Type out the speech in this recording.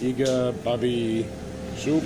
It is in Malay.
Iga Babi soup.